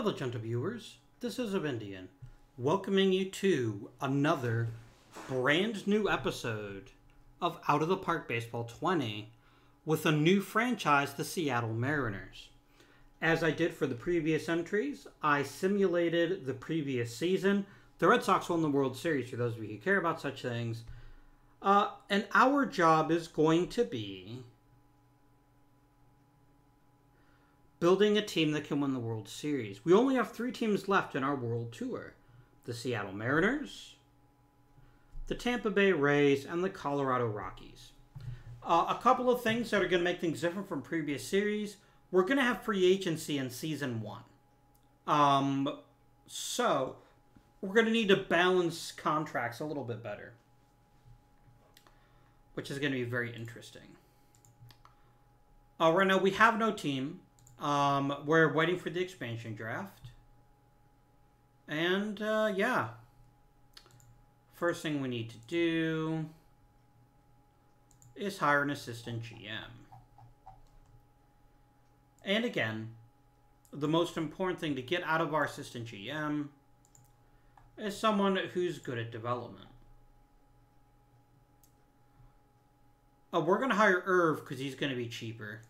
Hello, gentle viewers. This is Avindian, welcoming you to another brand new episode of Out of the Park Baseball 20 with a new franchise, the Seattle Mariners. As I did for the previous entries, I simulated the previous season. The Red Sox won the World Series, for those of you who care about such things. Uh, and our job is going to be building a team that can win the World Series. We only have three teams left in our World Tour the Seattle Mariners, the Tampa Bay Rays, and the Colorado Rockies. Uh, a couple of things that are going to make things different from previous series. We're going to have free agency in season one. Um, so, we're going to need to balance contracts a little bit better, which is going to be very interesting. Uh, right now, we have no team. Um, we're waiting for the expansion draft. And, uh, yeah. First thing we need to do is hire an assistant GM. And again, the most important thing to get out of our assistant GM is someone who's good at development. Uh, we're going to hire Irv because he's going to be cheaper.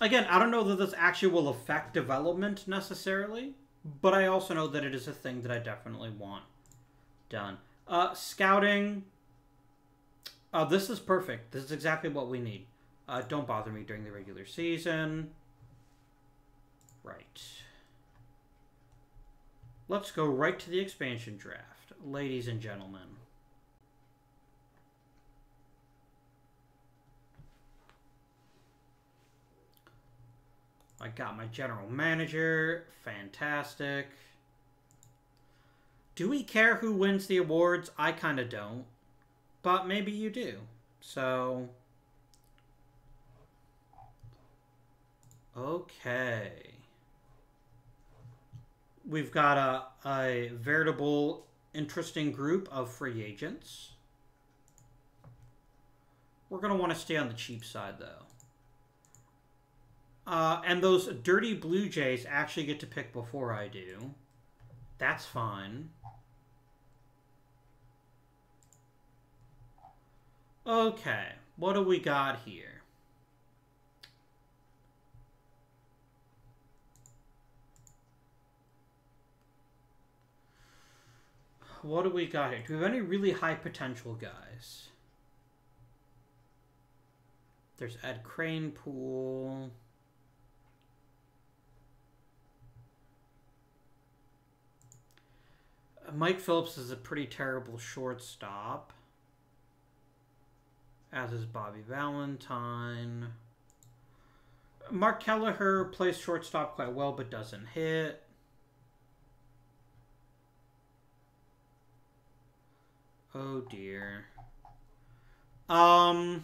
Again, I don't know that this actually will affect development necessarily, but I also know that it is a thing that I definitely want done. Uh, scouting. Uh, this is perfect. This is exactly what we need. Uh, don't bother me during the regular season. Right. Let's go right to the expansion draft, ladies and gentlemen. I got my general manager. Fantastic. Do we care who wins the awards? I kind of don't. But maybe you do. So. Okay. We've got a, a veritable interesting group of free agents. We're going to want to stay on the cheap side, though. Uh, and those dirty Blue Jays actually get to pick before I do. That's fine. Okay, what do we got here? What do we got here? Do we have any really high potential guys? There's Ed Kranepool. Mike Phillips is a pretty terrible shortstop. As is Bobby Valentine. Mark Kelleher plays shortstop quite well, but doesn't hit. Oh dear. Um...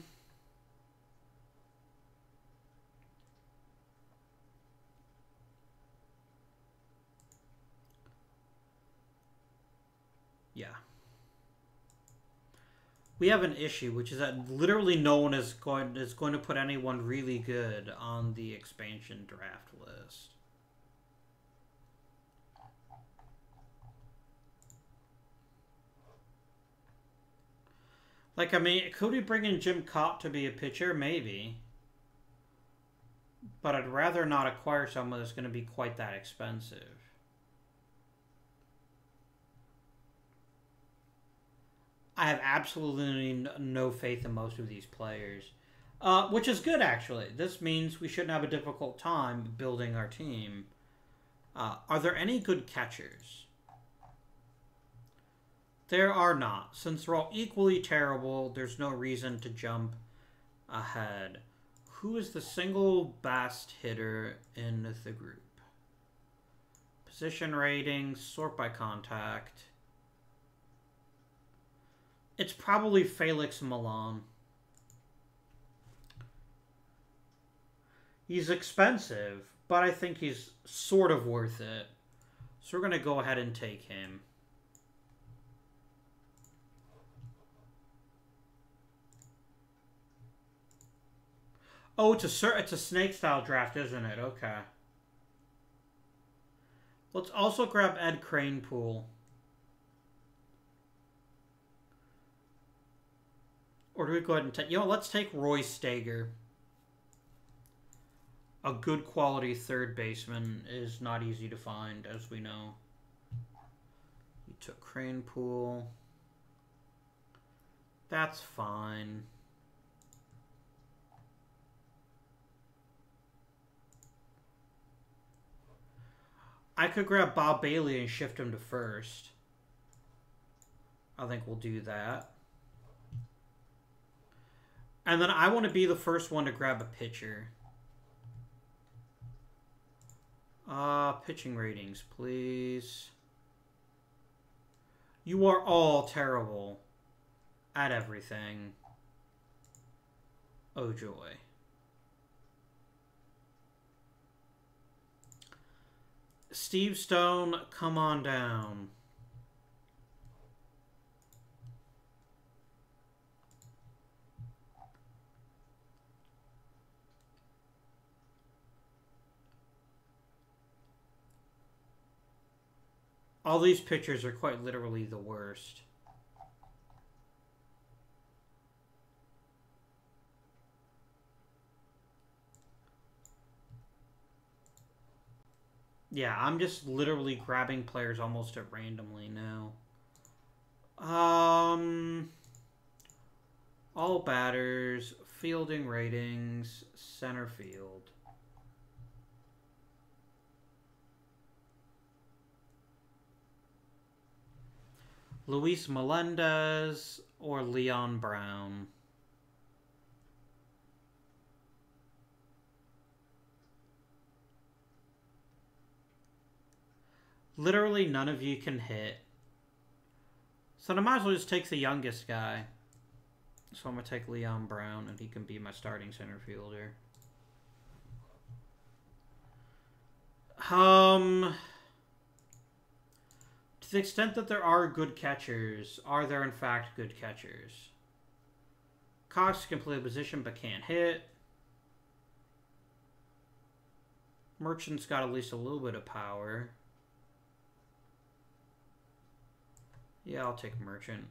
Yeah. We have an issue, which is that literally no one is going is going to put anyone really good on the expansion draft list. Like, I mean, could we bring in Jim Kaat to be a pitcher? Maybe. But I'd rather not acquire someone that's going to be quite that expensive. I have absolutely no faith in most of these players, uh, which is good actually. This means we shouldn't have a difficult time building our team. Uh, are there any good catchers? There are not. Since they're all equally terrible, there's no reason to jump ahead. Who is the single best hitter in the group? Position rating, sort by contact. It's probably Felix Millan. He's expensive, but I think he's sort of worth it. So we're going to go ahead and take him. Oh, it's a it's a snake style draft, isn't it? Okay. Let's also grab Ed Kranepool. Or do we go ahead and take... You know, let's take Roy Staiger. A good quality third baseman is not easy to find, as we know. You took Kranepool. That's fine. I could grab Bob Bailey and shift him to first. I think we'll do that. And then I want to be the first one to grab a pitcher. Uh, pitching ratings, please. You are all terrible at everything. Oh, joy. Steve Stone, come on down. All these pictures are quite literally the worst. Yeah, I'm just literally grabbing players almost at randomly now. Um, all batters, fielding ratings, center field. Luis Melendez or Leon Brown. Literally none of you can hit. So I might as well just take the youngest guy. So I'm going to take Leon Brown, and he can be my starting center fielder. Um, to the extent that there are good catchers, are there in fact good catchers? Cox can play a position but can't hit. Merchant's got at least a little bit of power. Yeah, I'll take Merchant.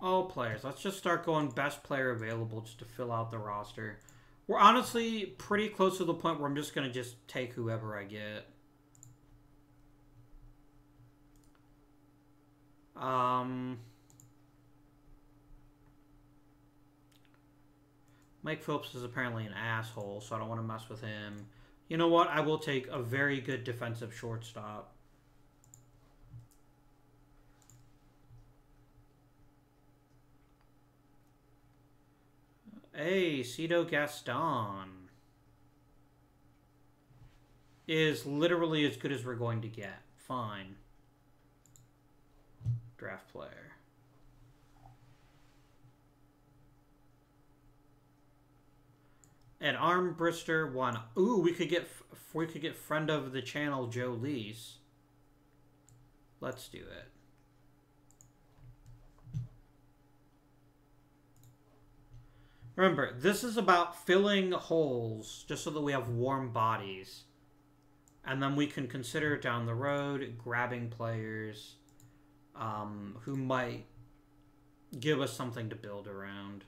All players. Let's just start going best player available just to fill out the roster. We're honestly pretty close to the point where I'm just going to just take whoever I get. Um... Mike Phillips is apparently an asshole, so I don't want to mess with him. You know what? I will take a very good defensive shortstop. Hey, Cito Gaston is literally as good as we're going to get. Fine. Draft player. An Armbrister one. Ooh, we could get we could get friend of the channel Joe Lis. Let's do it. Remember, this is about filling holes just so that we have warm bodies. And then we can consider down the road grabbing players um, who might give us something to build around.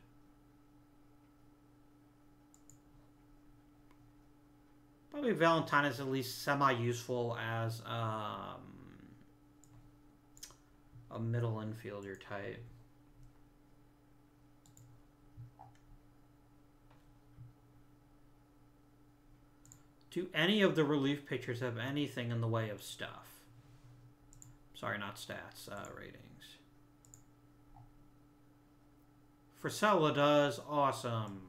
Probably Valentine is at least semi-useful as um, a middle infielder type. Do any of the relief pitchers have anything in the way of stuff? Sorry, not stats, uh, ratings. Frisella does. Awesome.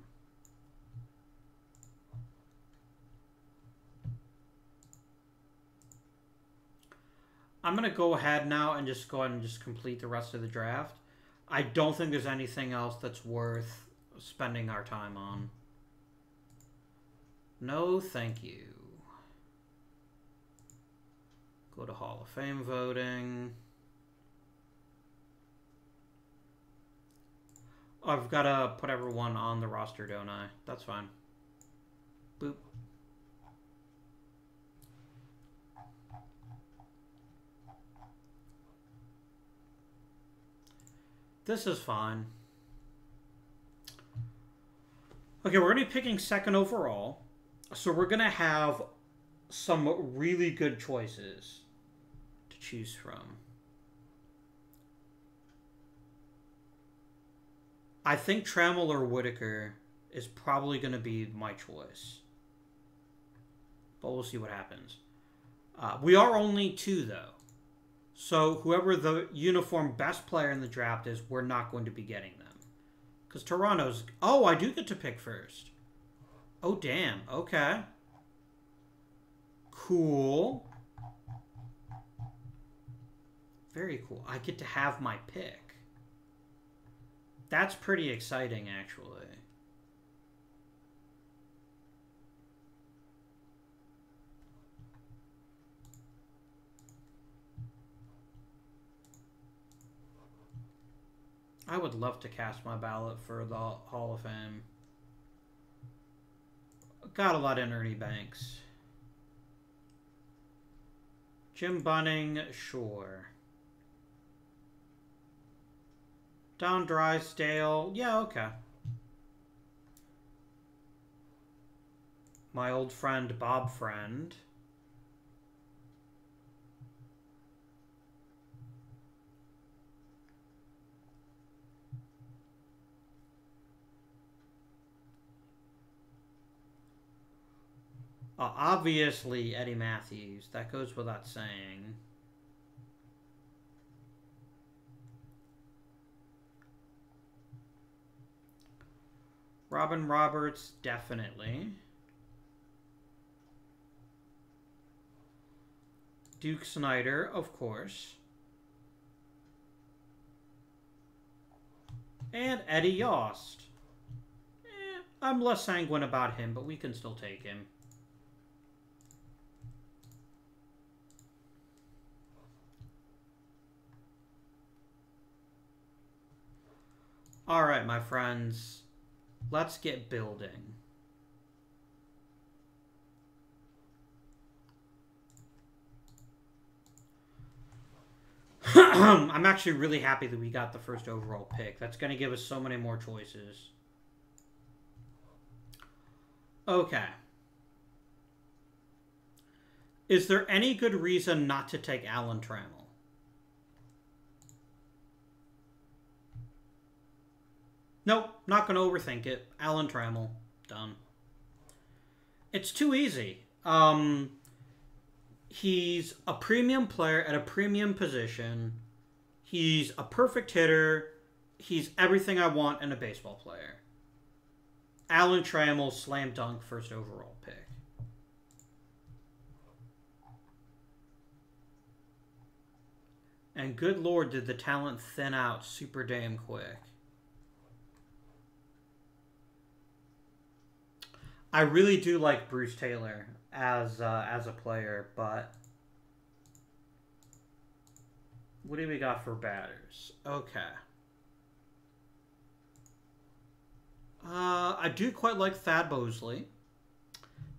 I'm going to go ahead now and just go ahead and just complete the rest of the draft. I don't think there's anything else that's worth spending our time on. No, thank you. Go to Hall of Fame voting. I've got to put everyone on the roster, don't I? That's fine. Boop. This is fine. Okay, we're going to be picking second overall. So we're going to have some really good choices to choose from. I think Trammell or Whitaker is probably going to be my choice. But we'll see what happens. Uh, we are only two, though. So whoever the uniform best player in the draft is, we're not going to be getting them. Because Toronto's... Oh, I do get to pick first. Oh, damn. Okay. Cool. Very cool. I get to have my pick. That's pretty exciting, actually. I would love to cast my ballot for the Hall of Fame. Got a lot in Ernie Banks. Jim Bunning, sure. Don Drysdale, yeah, okay. My old friend Bob Friend. Uh, obviously, Eddie Mathews. That goes without saying. Robin Roberts, definitely. Duke Snider, of course. And Eddie Yost. Eh, I'm less sanguine about him, but we can still take him. All right, my friends. Let's get building. I'm actually really happy that we got the first overall pick. That's going to give us so many more choices. Okay. Is there any good reason not to take Alan Trammell? Nope, not going to overthink it. Alan Trammell, done. It's too easy. Um, he's a premium player at a premium position. He's a perfect hitter. He's everything I want in a baseball player. Alan Trammell, slam dunk, first overall pick. And good lord, did the talent thin out super damn quick. I really do like Bruce Taylor as uh, as a player, but what do we got for batters? Okay. Uh, I do quite like Thad Bosley.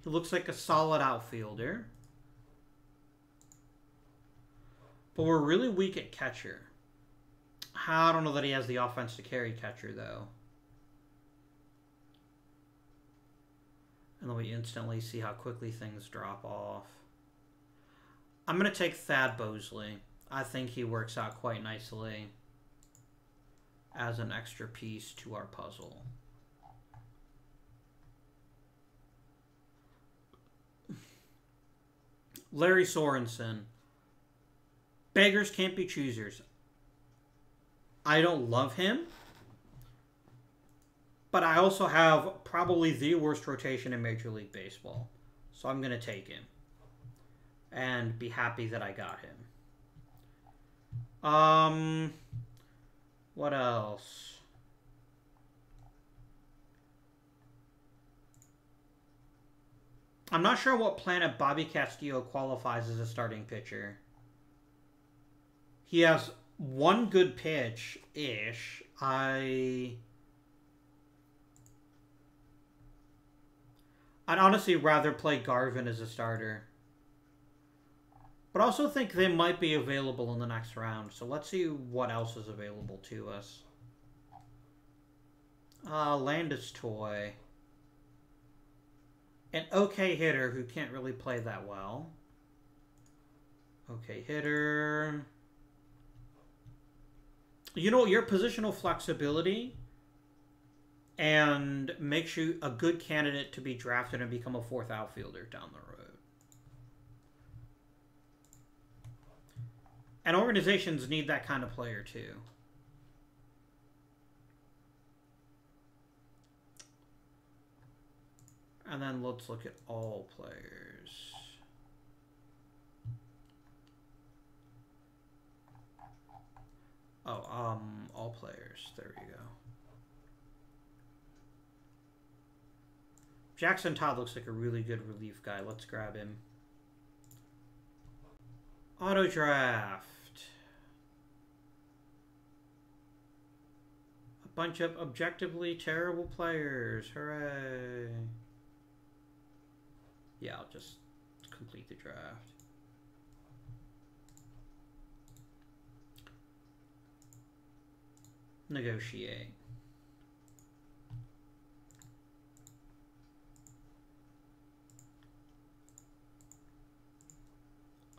He looks like a solid outfielder. But we're really weak at catcher. I don't know that he has the offense to carry catcher, though. And then we instantly see how quickly things drop off. I'm going to take Thad Bosley. I think he works out quite nicely as an extra piece to our puzzle. Larry Sorensen. Beggars can't be choosers. I don't love him but I also have probably the worst rotation in Major League Baseball. So I'm going to take him and be happy that I got him. Um, what else? I'm not sure what planet Bobby Castillo qualifies as a starting pitcher. He has one good pitch ish. I I'd honestly rather play Garvin as a starter. But also think they might be available in the next round. So let's see what else is available to us. Uh, Landis Toy. An okay hitter who can't really play that well. Okay hitter. You know, your positional flexibility and makes you a good candidate to be drafted and become a fourth outfielder down the road. And organizations need that kind of player too. And then let's look at all players. Oh, um, all players. There we go. Jackson Todd looks like a really good relief guy. Let's grab him. Auto draft. A bunch of objectively terrible players. Hooray. Yeah, I'll just complete the draft. Negotiate.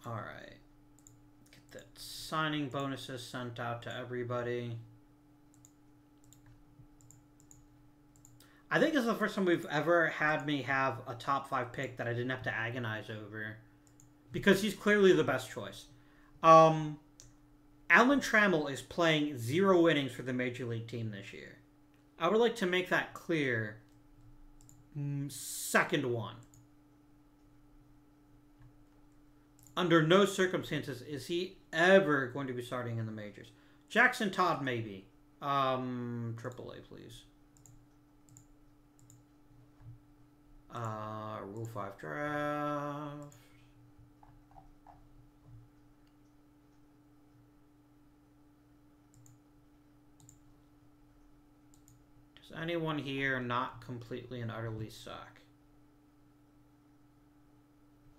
All right. Get that signing bonuses sent out to everybody. I think this is the first time we've ever had me have a top five pick that I didn't have to agonize over. Because he's clearly the best choice. Um, Alan Trammell is playing zero innings for the Major League team this year. I would like to make that clear. Mm, second one. Under no circumstances is he ever going to be starting in the majors. Jackson Todd, maybe. Um, AAA, please. Uh, Rule 5 draft. Does anyone here not completely and utterly suck?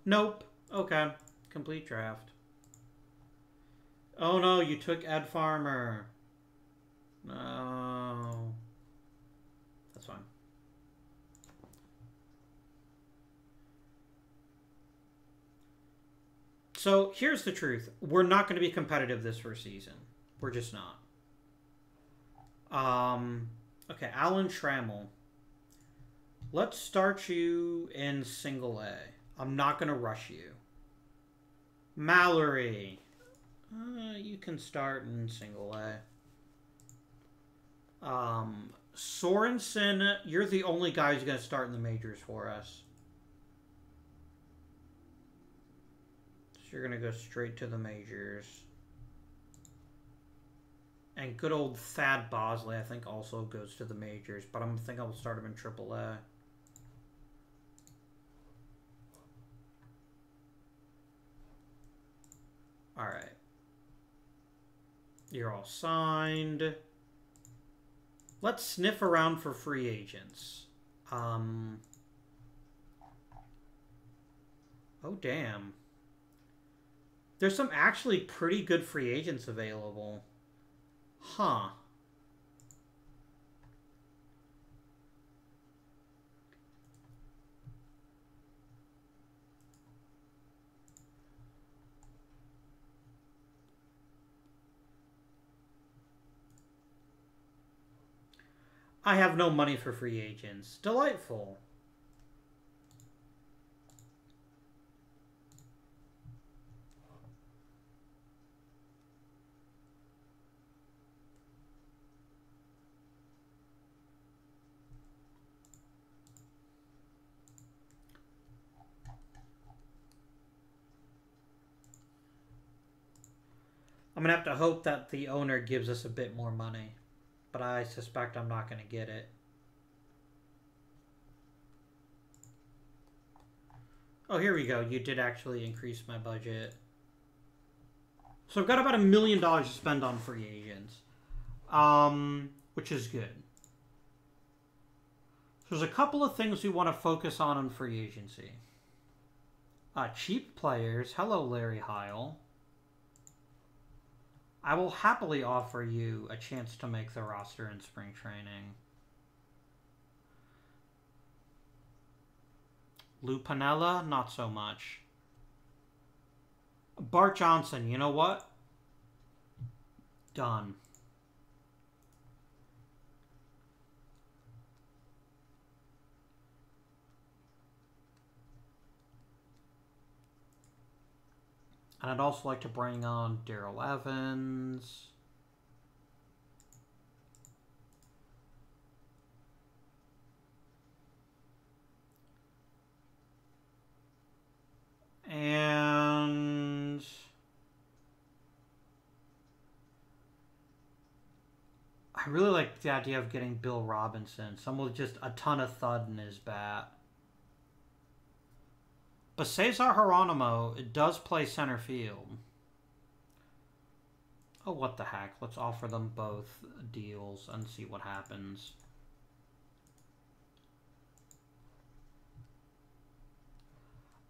Nope. Okay. Complete draft. Oh no, you took Ed Farmer. No. That's fine. So here's the truth. We're not going to be competitive this first season. We're just not. Um, okay, Alan Trammell. Let's start you in single A. I'm not going to rush you. Mallory. Uh, you can start in single A. Um, Sorensen, you're the only guy who's going to start in the majors for us. So you're going to go straight to the majors. And good old Thad Bosley, I think, also goes to the majors, but I'm thinking I'll start him in AAA. All right. You're all signed. Let's sniff around for free agents. Um. Oh, damn. There's some actually pretty good free agents available. Huh. I have no money for free agents. Delightful. I'm going to have to hope that the owner gives us a bit more money but I suspect I'm not going to get it. Oh, here we go. You did actually increase my budget. So I've got about a million dollars to spend on free agents, um, which is good. So There's a couple of things we want to focus on in free agency. Uh, cheap players. Hello, Larry Heil. I will happily offer you a chance to make the roster in spring training. Lou Piniella, not so much. Bart Johnson, you know what? Done. And I'd also like to bring on Darrell Evans. And I really like the idea of getting Bill Robinson, someone with just a ton of thud in his bat. But Cesar Geronimo does play center field. Oh, what the heck. Let's offer them both deals and see what happens.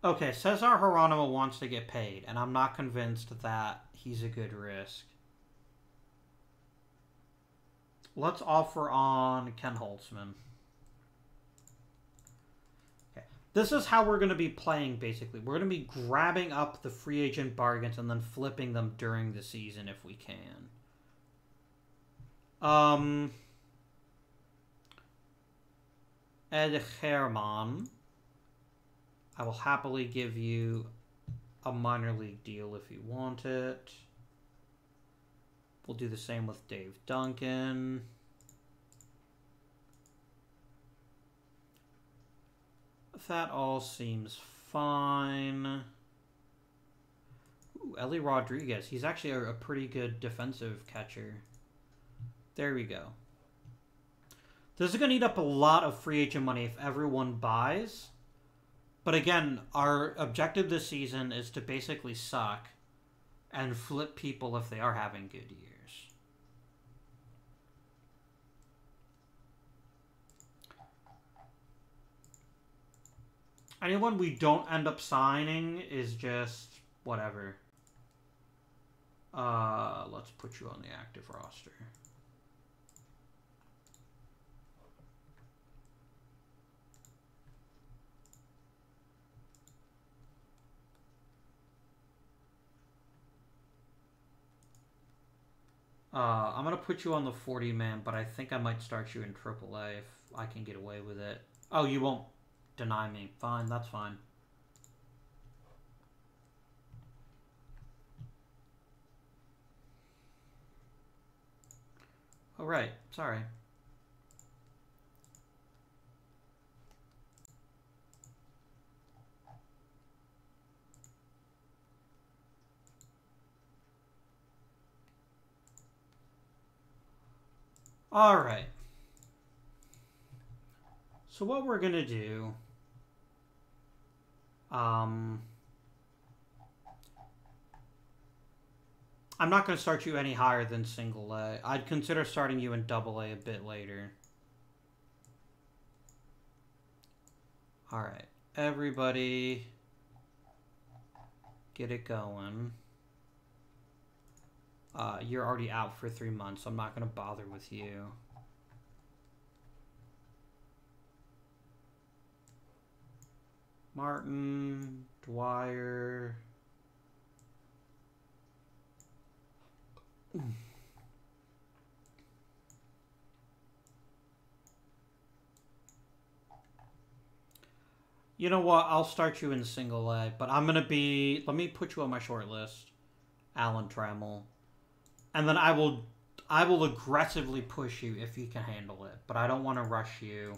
Okay, Cesar Geronimo wants to get paid, and I'm not convinced that he's a good risk. Let's offer on Ken Holtzman. This is how we're going to be playing, basically. We're going to be grabbing up the free agent bargains and then flipping them during the season if we can. Um, Ed Herman. I will happily give you a minor league deal if you want it. We'll do the same with Dave Duncan. That all seems fine. Ooh, Ellie Rodriguez. He's actually a, a pretty good defensive catcher. There we go. This is going to eat up a lot of free agent money if everyone buys. But again, our objective this season is to basically suck and flip people if they are having good years. Anyone we don't end up signing is just whatever. Uh, let's put you on the active roster. Uh, I'm going to put you on the 40 man, but I think I might start you in AAA if I can get away with it. Oh, you won't deny me. Fine, that's fine. Oh, right. Sorry. All right. So what we're going to do um, I'm not going to start you any higher than single A. I'd consider starting you in double A a bit later. All right, everybody get it going. Uh, you're already out for three months, so I'm not going to bother with you. Martin, Dwyer. You know what? I'll start you in single A, but I'm gonna be. Let me put you on my short list, Alan Trammell, and then I will. I will aggressively push you if you can handle it, but I don't want to rush you,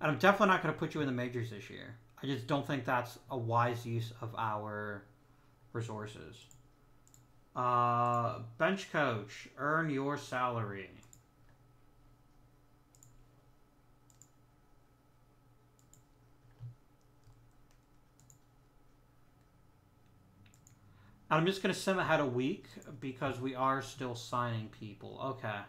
and I'm definitely not gonna put you in the majors this year. I just don't think that's a wise use of our resources. Uh, bench coach, earn your salary. I'm just going to send ahead a week because we are still signing people. Okay.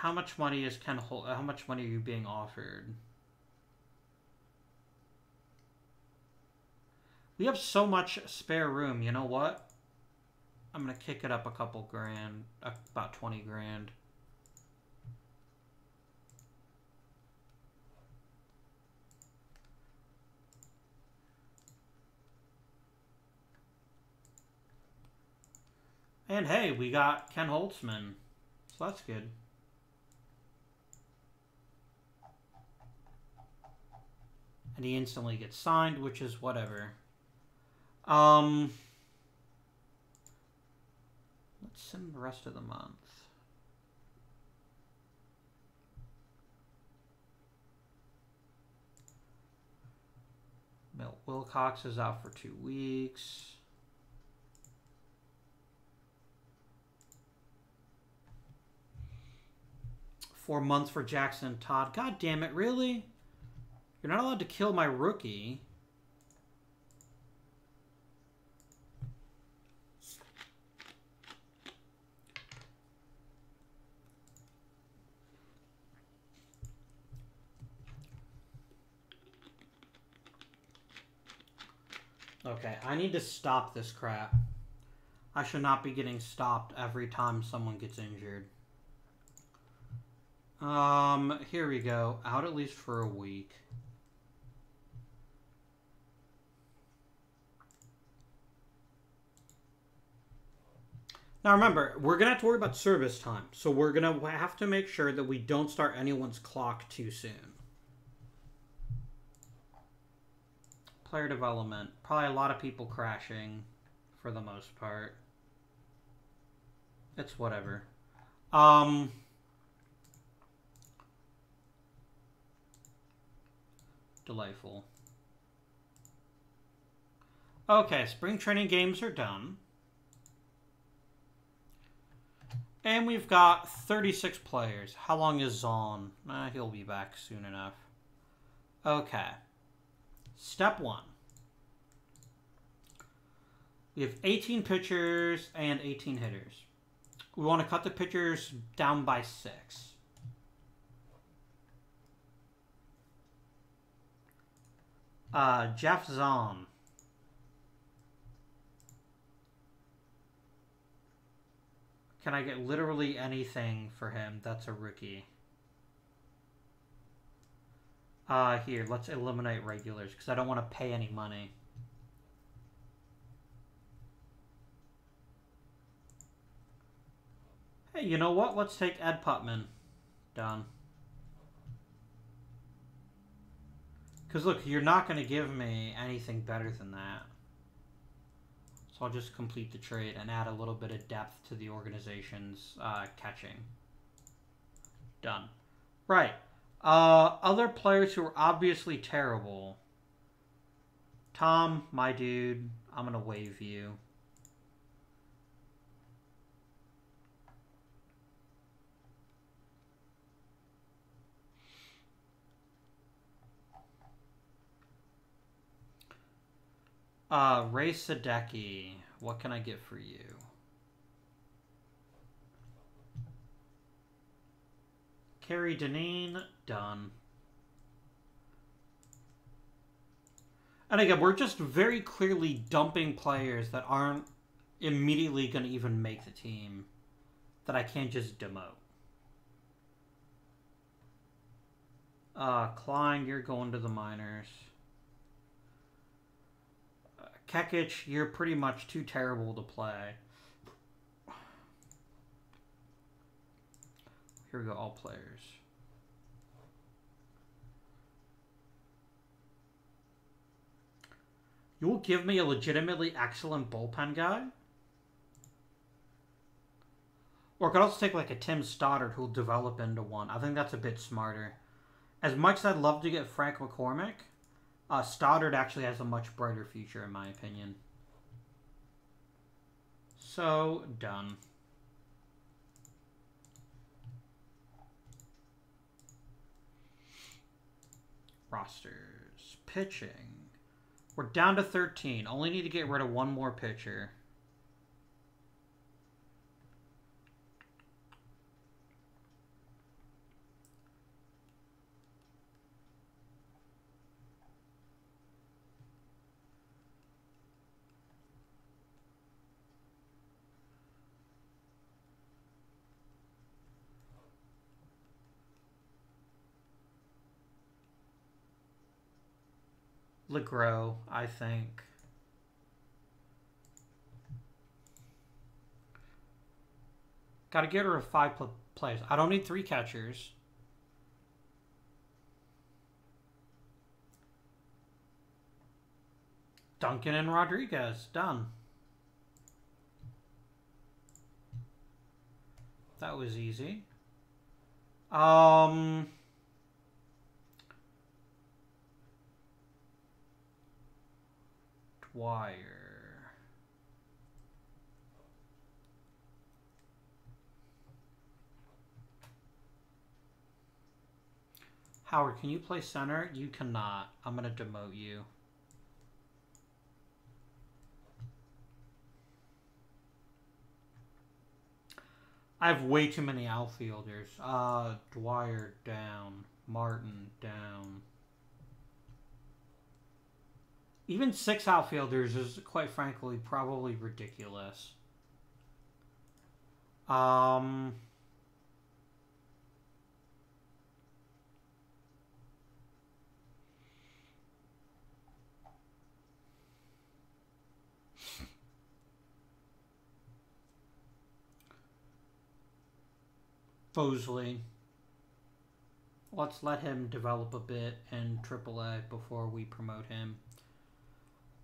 How much money is Ken Hol- How much money are you being offered? We have so much spare room. You know what? I'm gonna kick it up a couple grand, about twenty grand. And hey, we got Ken Holtzman. So that's good. And he instantly gets signed, which is whatever. Um, let's send the rest of the month. Milt Wilcox is out for two weeks. Four months for Jackson Todd. God damn it, really? You're not allowed to kill my rookie. Okay, I need to stop this crap. I should not be getting stopped every time someone gets injured. Um, here we go. Out at least for a week. Now remember, we're going to have to worry about service time. So we're going to have to make sure that we don't start anyone's clock too soon. Player development. Probably a lot of people crashing for the most part. It's whatever. Um... Delightful. Okay, spring training games are done. And we've got 36 players. How long is Zahn? Eh, he'll be back soon enough. Okay. Step one. We have 18 pitchers and 18 hitters. We want to cut the pitchers down by six. Uh, Jeff Zahn. Can I get literally anything for him that's a rookie? Uh, here, let's eliminate regulars, because I don't want to pay any money. Hey, you know what? Let's take Ed Putman. Done. Because look, you're not going to give me anything better than that. So I'll just complete the trade and add a little bit of depth to the organization's uh, catching. Done. Right. Uh, other players who are obviously terrible. Tom, my dude, I'm going to waive you. Uh, Ray Sadecki, what can I get for you? Kerry Dineen, done. And again, we're just very clearly dumping players that aren't immediately going to even make the team that I can't just demote. Uh, Klein, you're going to the minors. Kekich, you're pretty much too terrible to play. Here we go, all players. You will give me a legitimately excellent bullpen guy? Or I could also take like a Tim Stoddard who'll develop into one. I think that's a bit smarter. As much as I'd love to get Frank McCormick, uh, Stoddard actually has a much brighter future, in my opinion. So, done. Rosters. Pitching. We're down to 13. Only need to get rid of one more pitcher. LeGros, I think. Got to get rid of five pl- players. I don't need three catchers. Duncan and Rodriguez. Done. That was easy. Um... Dwyer. Howard, can you play center? You cannot. I'm going to demote you. I have way too many outfielders. Uh, Dwyer down. Martin down. Even six outfielders is, quite frankly, probably ridiculous. Um... Bosley. Let's let him develop a bit in AAA before we promote him.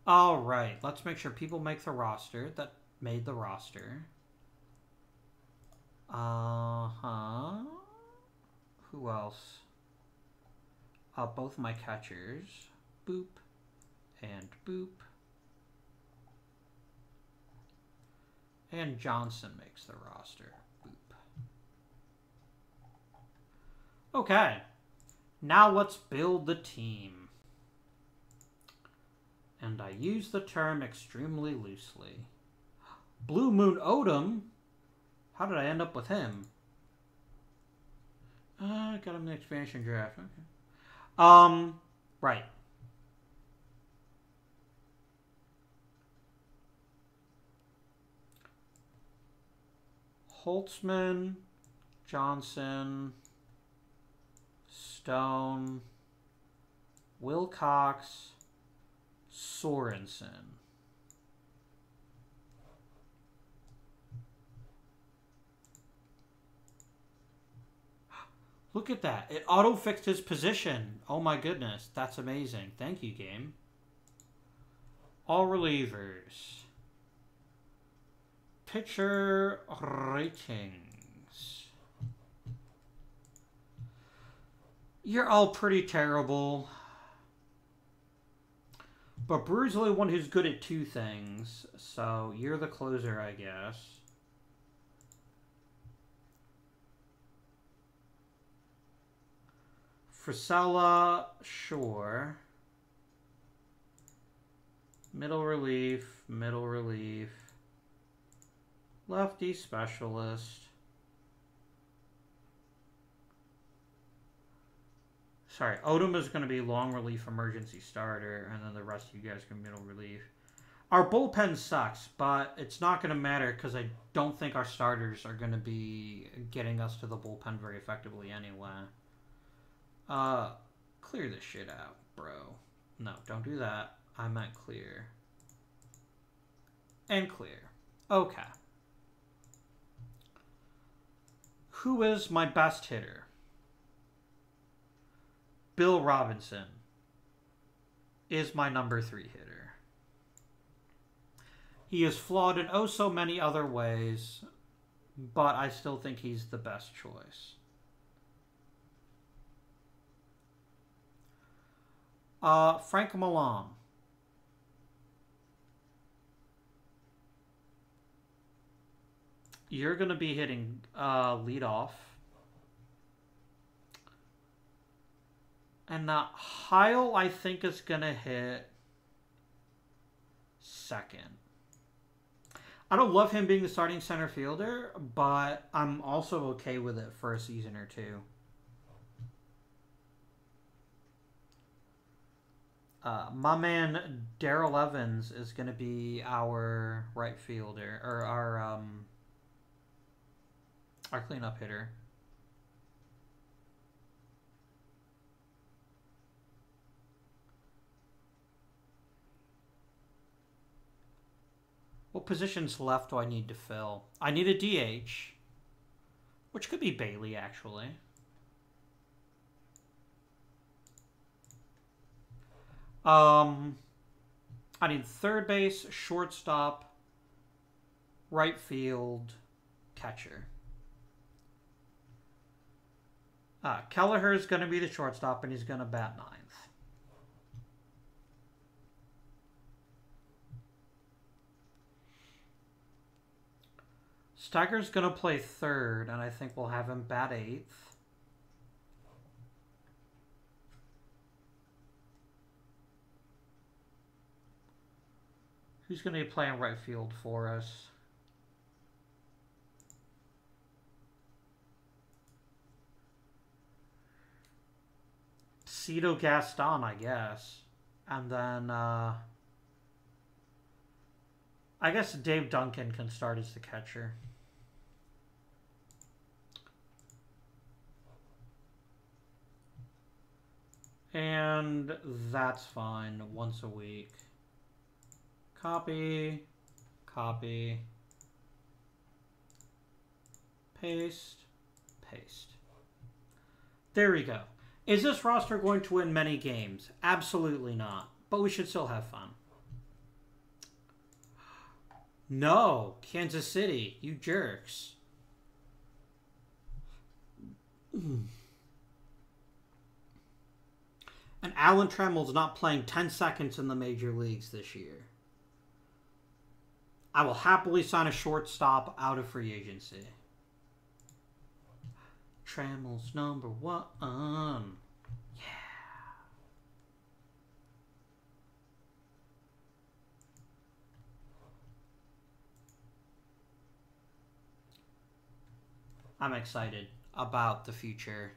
All right, let's make sure people make the roster that made the roster. Uh huh. Who else? Uh, both my catchers. Boop and boop. And Johnson makes the roster. Boop. Okay. Now let's build the team. And I use the term extremely loosely. Blue Moon Odom? How did I end up with him? Uh, I got him in the expansion draft. Okay. Um, right. Holtzman, Johnson, Stone, Wilcox, Sorensen. Look at that. It auto-fixed his position. Oh my goodness. That's amazing. Thank you, game. All relievers. Pitcher ratings. You're all pretty terrible. But Brewer's the only one who's good at two things, so you're the closer, I guess. Frisella, sure. Middle relief, middle relief. Lefty specialist. Sorry, Odom is going to be long relief emergency starter, and then the rest of you guys can middle relief. Our bullpen sucks, but it's not going to matter because I don't think our starters are going to be getting us to the bullpen very effectively anyway. Uh, clear this shit out, bro. No, don't do that. I meant clear. And clear. Okay. Who is my best hitter? Bill Robinson is my number three hitter. He is flawed in oh so many other ways, but I still think he's the best choice. Uh, Frank Milan. You're going to be hitting uh, lead off. And uh, Heil, I think, is going to hit second. I don't love him being the starting center fielder, but I'm also okay with it for a season or two. Uh, my man Darrell Evans is going to be our right fielder or our um, our cleanup hitter. What positions left do I need to fill? I need a DH, which could be Bailey, actually. Um, I need third base, shortstop, right field, catcher. Uh, Kelleher is going to be the shortstop, and he's going to bat ninth. Staiger's going to play third, and I think we'll have him bat eighth. Who's going to be playing right field for us? Cito Gaston, I guess. And then, uh, I guess Dave Duncan can start as the catcher. And that's fine, once a week. Copy, copy, paste, paste. There we go. Is this roster going to win many games? Absolutely not. But we should still have fun. No, Kansas City, you jerks. and Alan Trammell's not playing 10 seconds in the major leagues this year. I will happily sign a shortstop out of free agency. Trammell's number one. Yeah. I'm excited about the future.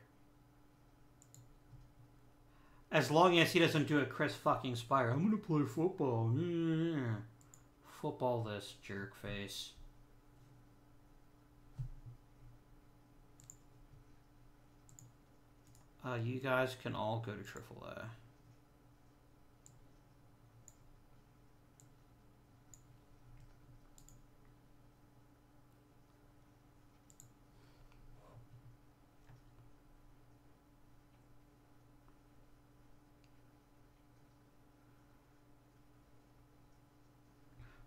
As long as he doesn't do a Chris fucking Spire, I'm gonna play football. Football this jerk face. Uh, you guys can all go to AAA.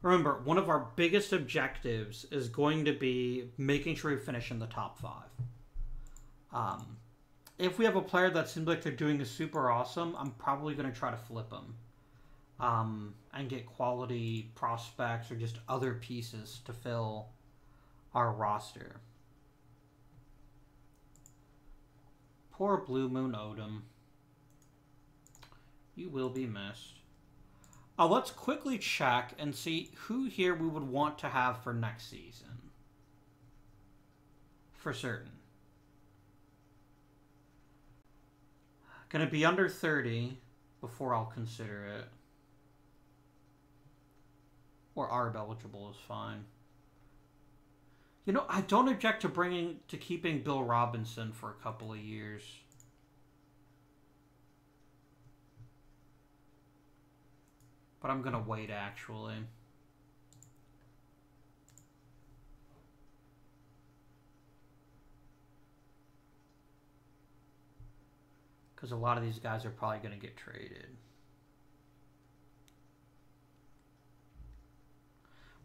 Remember, one of our biggest objectives is going to be making sure we finish in the top five. Um, if we have a player that seems like they're doing a super awesome, I'm probably going to try to flip them um, and get quality prospects or just other pieces to fill our roster. Poor Blue Moon Odom. You will be missed. Uh, let's quickly check and see who here we would want to have for next season. For certain. To be under 30 before I'll consider it. Or ARB eligible is fine. You know, I don't object to bringing to keeping Bill Robinson for a couple of years. But I'm going to wait actually. because a lot of these guys are probably going to get traded.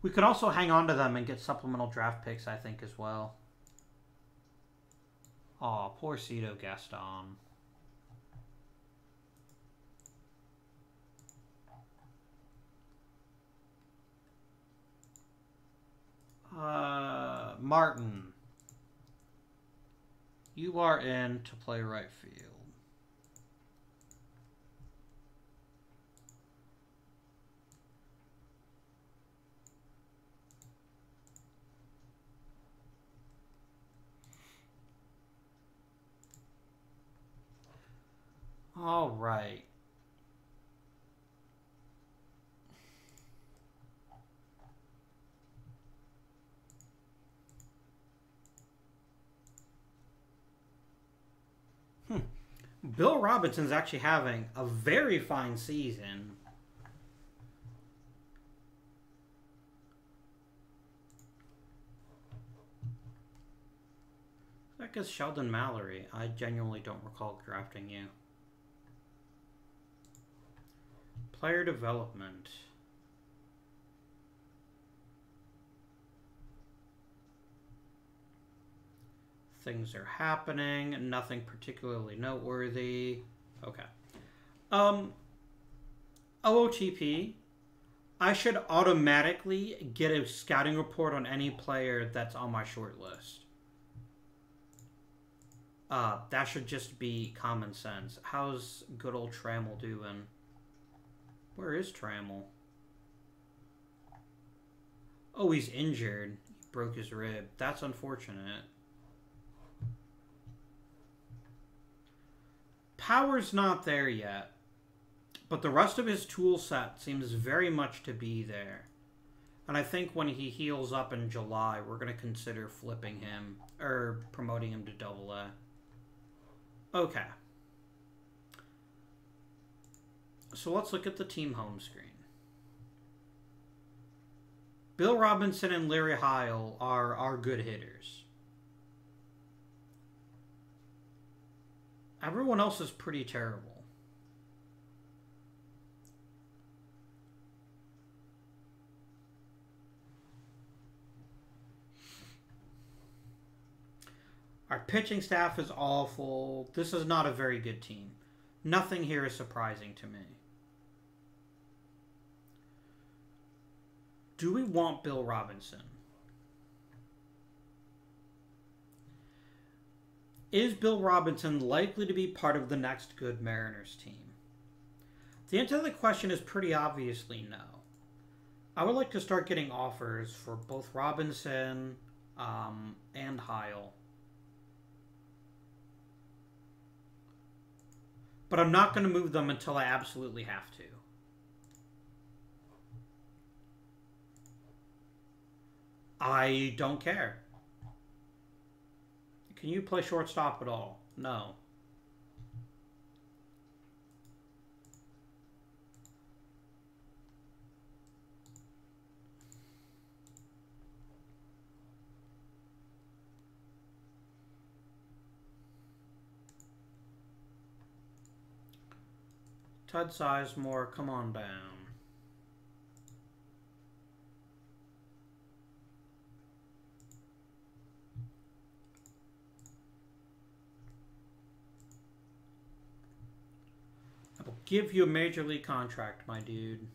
We could also hang on to them and get supplemental draft picks, I think, as well. Oh, poor Cito Gaston. Uh, Martin. You are in to play right field. All right. Hmm. Bill Robinson's actually having a very fine season. That is Sheldon Mallory. I genuinely don't recall drafting you. Player development. Things are happening, nothing particularly noteworthy. Okay. Um, OOTP, I should automatically get a scouting report on any player that's on my short list. Uh, that should just be common sense. How's good old Trammell doing? Where is Trammell? Oh, he's injured. He broke his rib. That's unfortunate. Power's not there yet. But the rest of his tool set seems very much to be there. And I think when he heals up in July, we're going to consider flipping him or promoting him to double A. Okay. So let's look at the team home screen. Bill Robinson and Larry Heil are, are good hitters. Everyone else is pretty terrible. Our pitching staff is awful. This is not a very good team. Nothing here is surprising to me. Do we want Bill Robinson? Is Bill Robinson likely to be part of the next good Mariners team? The answer to the question is pretty obviously no. I would like to start getting offers for both Robinson um, and Heil. But I'm not going to move them until I absolutely have to. I don't care. Can you play shortstop at all? No. Ted Sizemore, come on down. I will give you a major league contract, my dude.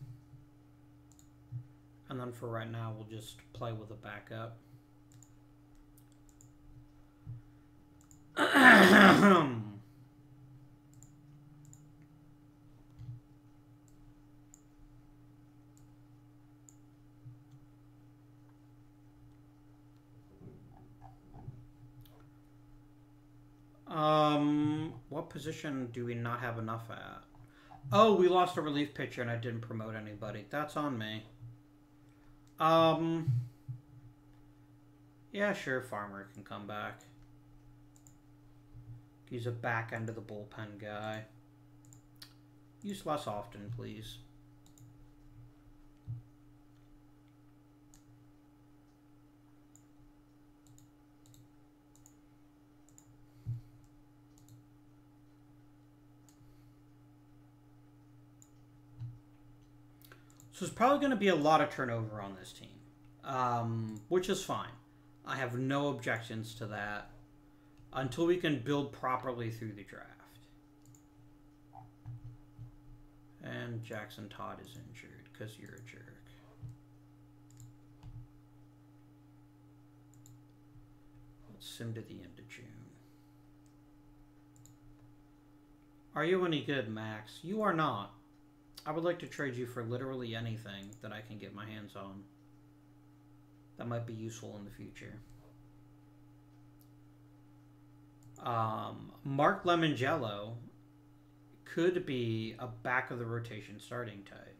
And then for right now, we'll just play with a backup. Um, what position do we not have enough at? Oh, we lost a relief pitcher and I didn't promote anybody. That's on me. Um, yeah, sure, Farmer can come back. He's a back end of the bullpen guy. Use less often, please. So there's probably going to be a lot of turnover on this team, um, which is fine. I have no objections to that until we can build properly through the draft. And Jackson Todd is injured because you're a jerk. Let's sim to the end of June. Are you any good, Max? You are not. I would like to trade you for literally anything that I can get my hands on. That might be useful in the future. Um, Mark Lemongello could be a back of the rotation starting type.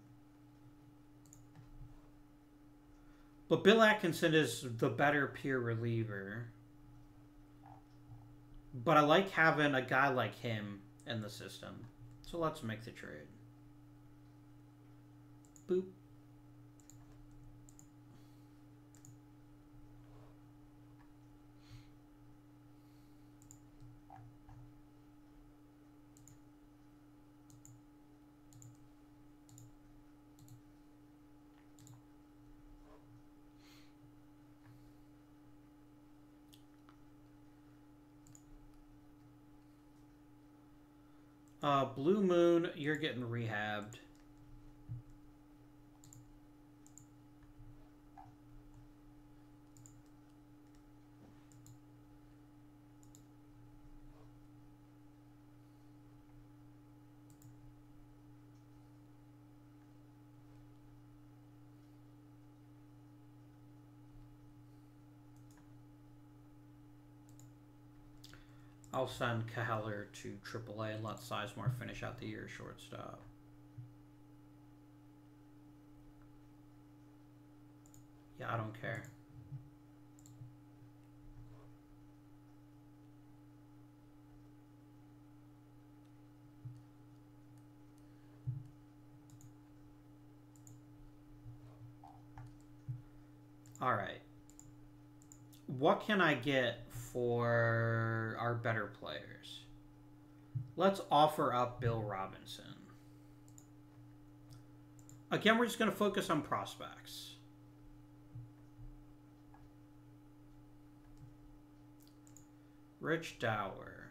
But Bill Atkinson is the better pure reliever. But I like having a guy like him in the system. So let's make the trade. Boop. Uh, Blue Moon, you're getting rehabbed. I'll send Keller to AAA and let Sizemore finish out the year shortstop. Yeah, I don't care. All right. What can I get for our better players. Let's offer up Bill Robinson. Again, we're just going to focus on prospects. Rich Dauer.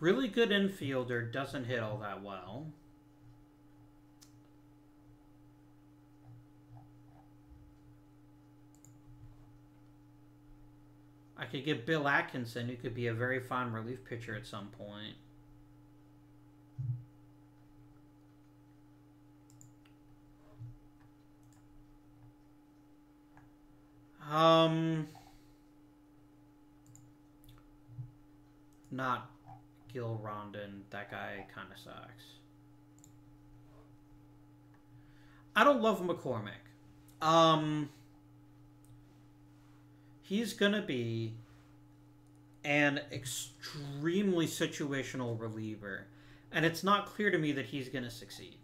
Really good infielder, doesn't hit all that well. Could get Bill Atkinson, who could be a very fine relief pitcher at some point. Um, not Gil Rondon. That guy kind of sucks. I don't love McCormick. Um, he's going to be an extremely situational reliever. And it's not clear to me that he's going to succeed.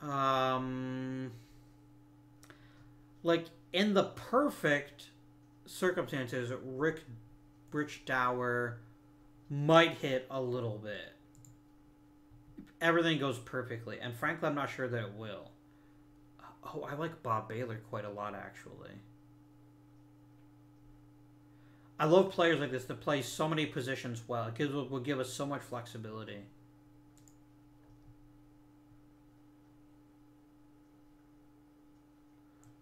Um, like, in the perfect circumstances, Rick Rich Dauer might hit a little bit. Everything goes perfectly. And frankly, I'm not sure that it will. Oh, I like Bob Bailor quite a lot, actually. I love players like this that play so many positions well. It gives, will give us so much flexibility.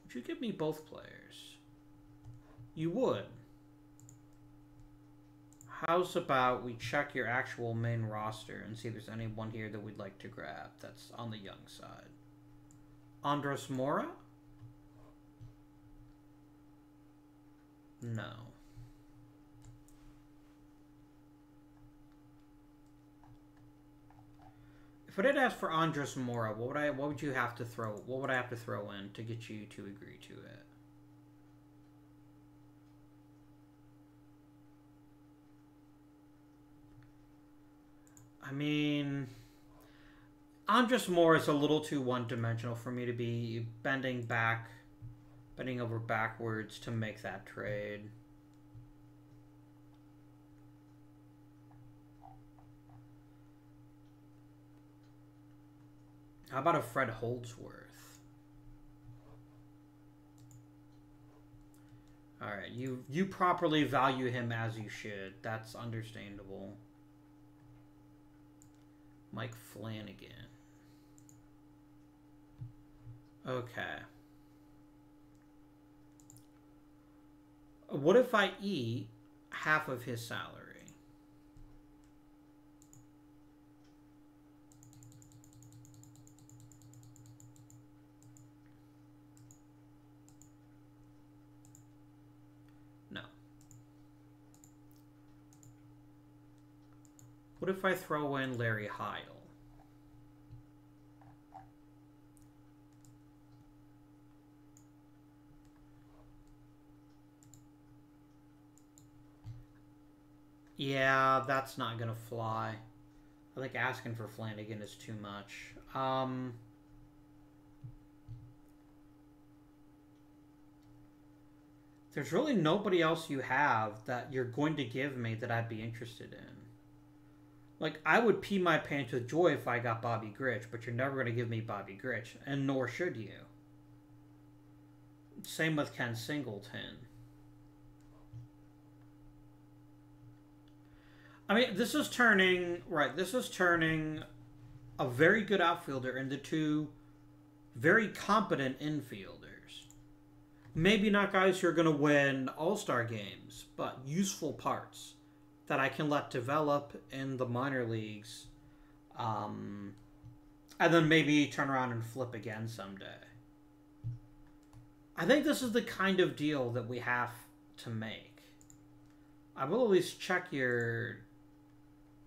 Would you give me both players? You would. How's about we check your actual main roster and see if there's anyone here that we'd like to grab that's on the young side? Andres Mora? No. If I did ask for Andres Mora, what would I what would you have to throw what would I have to throw in to get you to agree to it? I mean Andres Mora is a little too one dimensional for me to be bending back, bending over backwards to make that trade. How about a Fred Holdsworth? All right, you you properly value him as you should. That's understandable. Mike Flanagan. Okay. What if I eat half of his salary? No. What if I throw in Larry Heil? Yeah, that's not gonna fly. I think asking for Flanagan is too much. Um, there's really nobody else you have that you're going to give me that I'd be interested in. Like, I would pee my pants with joy if I got Bobby Grich, but you're never going to give me Bobby Grich, and nor should you. Same with Ken Singleton. I mean, this is turning right. This is turning a very good outfielder into two very competent infielders. Maybe not guys who are going to win All Star games, but useful parts that I can let develop in the minor leagues, um, and then maybe turn around and flip again someday. I think this is the kind of deal that we have to make. I will at least check your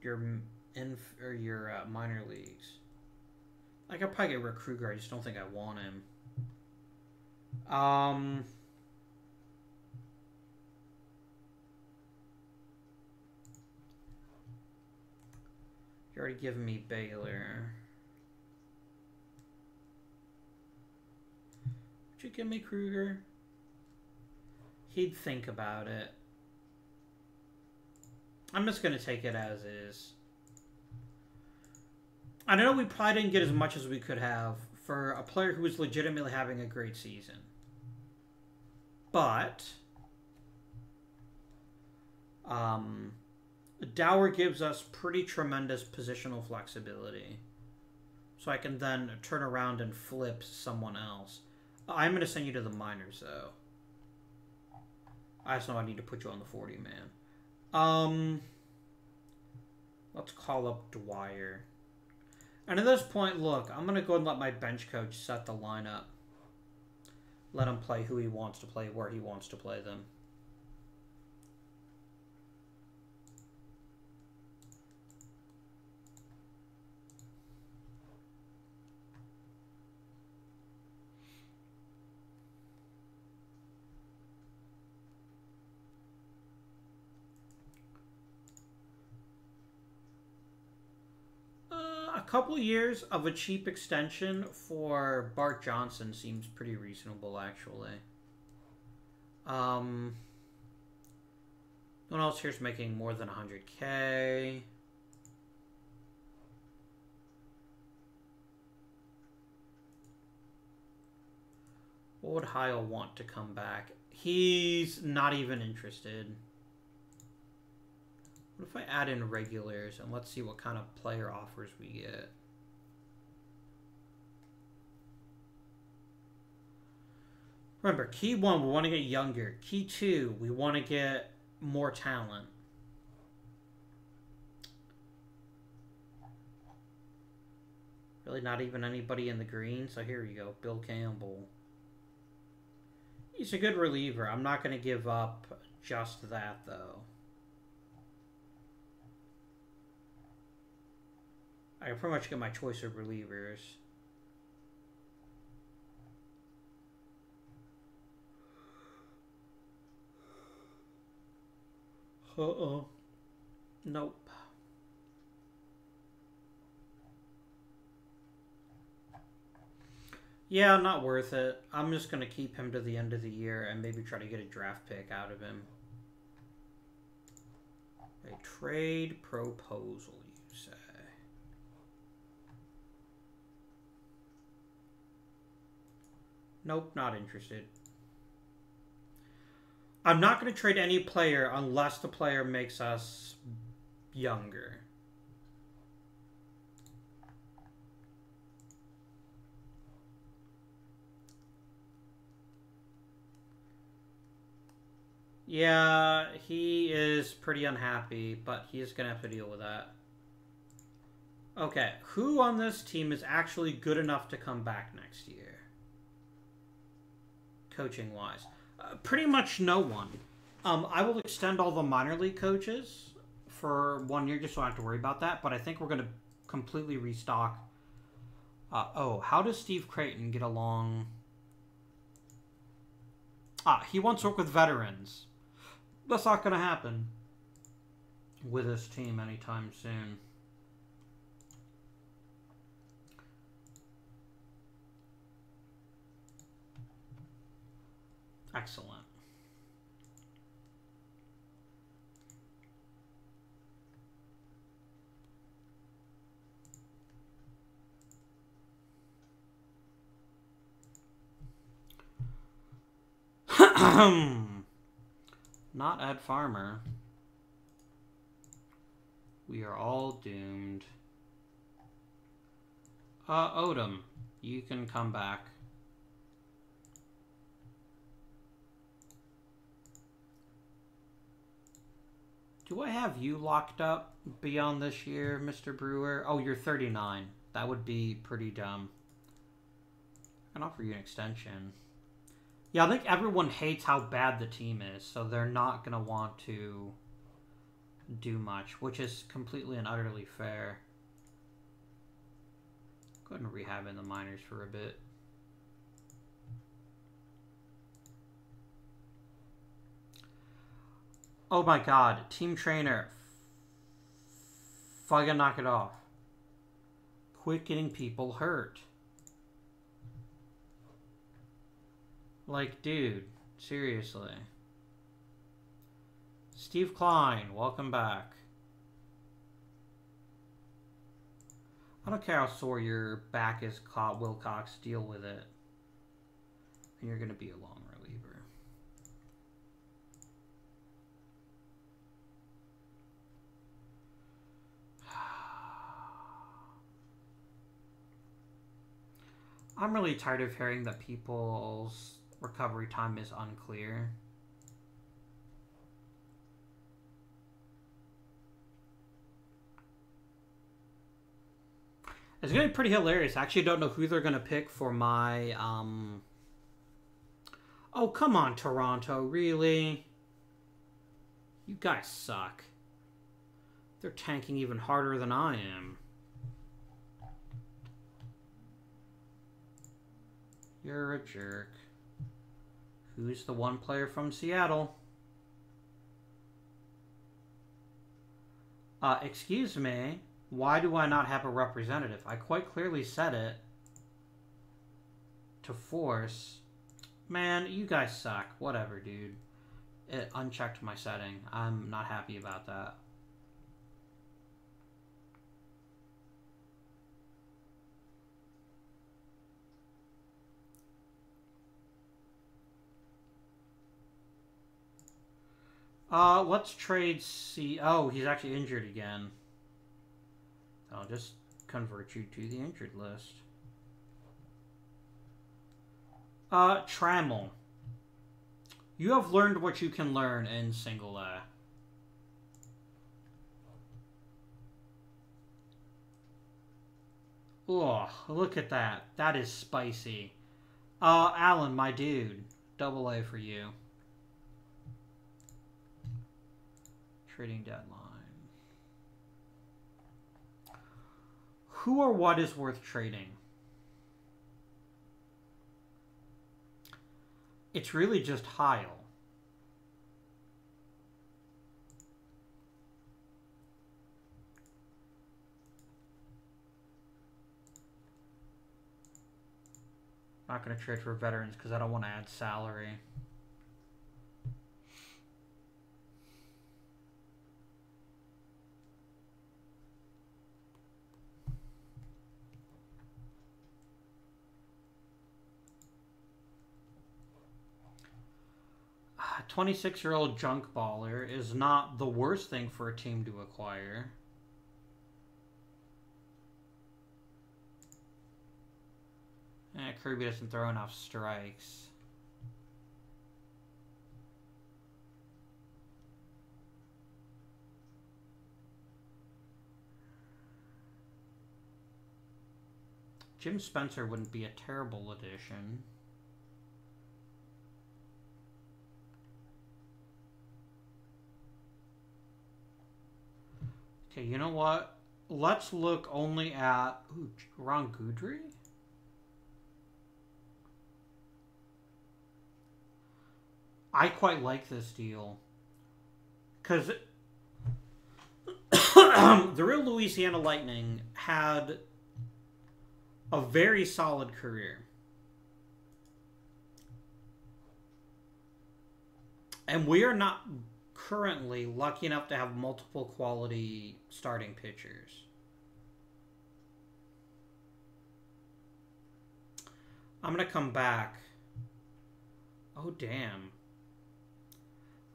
your in or your uh, minor leagues. I could probably get Rick Kruger. I just don't think I want him. Um. You're already giving me Bailor. Would you give me Kruger? He'd think about it. I'm just going to take it as is. I don't know we probably didn't get as much as we could have for a player who was legitimately having a great season. But um, Dauer gives us pretty tremendous positional flexibility. So I can then turn around and flip someone else. I'm going to send you to the minors, though. I just know I need to put you on the 40 man. Um, let's call up Dwyer. And at this point, look, I'm going to go and let my bench coach set the lineup. Let him play who he wants to play, where he wants to play them. Couple years of a cheap extension for Bart Johnson seems pretty reasonable, actually. Um, no one else here's making more than 100k. What would Heil want to come back? He's not even interested. What if I add in regulars and let's see what kind of player offers we get. Remember, key one, we want to get younger. Key two, we want to get more talent. Really not even anybody in the green, so here you go, Bill Campbell. He's a good reliever. I'm not going to give up just that, though. I pretty much get my choice of relievers. Uh-oh. Nope. Yeah, not worth it. I'm just going to keep him to the end of the year and maybe try to get a draft pick out of him. A trade proposal, you say. Nope, not interested. I'm not going to trade any player unless the player makes us younger. Yeah, he is pretty unhappy, but he's going to have to deal with that. Okay, who on this team is actually good enough to come back next year? Coaching wise? Uh, pretty much no one. Um, I will extend all the minor league coaches for one year just so I don't have to worry about that. But I think we're going to completely restock. Uh, oh, how does Steve Creighton get along? Ah, he wants to work with veterans. That's not going to happen with his team anytime soon. Excellent. Not Ed Farmer. We are all doomed. Uh, Odom, you can come back. Do I have you locked up beyond this year, Mr. Brewer? Oh, you're 39. That would be pretty dumb. I can offer you an extension. Yeah, I think everyone hates how bad the team is, so they're not going to want to do much, which is completely and utterly fair. Go ahead and rehab in the minors for a bit. Oh my god, team trainer. Fucking knock it off. Quit getting people hurt. Like, dude, seriously. Steve Klein, welcome back. I don't care how sore your back is, Wilcox. Deal with it. And you're going to be a long reliever. I'm really tired of hearing that people's recovery time is unclear. It's gonna be pretty hilarious. I actually don't know who they're gonna pick for my um Oh come on, Toronto, really? You guys suck. They're tanking even harder than I am. You're a jerk. Who's the one player from Seattle? Uh, excuse me. Why do I not have a representative? I quite clearly said it. To force. Man, you guys suck. Whatever, dude. It unchecked my setting. I'm not happy about that. Uh, let's trade C. Oh, he's actually injured again. I'll just convert you to the injured list. Uh, Trammell. You have learned what you can learn in single A. Oh, look at that. That is spicy. Uh, Alan, my dude. Double A for you. Trading deadline. Who or what is worth trading? It's really just Heil. Not going to trade for veterans because I don't want to add salary. 26 year old junk baller is not the worst thing for a team to acquire. Eh, Kirby doesn't throw enough strikes. Jim Spencer wouldn't be a terrible addition. Okay, you know what? Let's look only at ooh, Ron Guidry. I quite like this deal because the real Louisiana Lightning had a very solid career. And we are not currently lucky enough to have multiple quality starting pitchers. I'm going to come back. Oh, damn.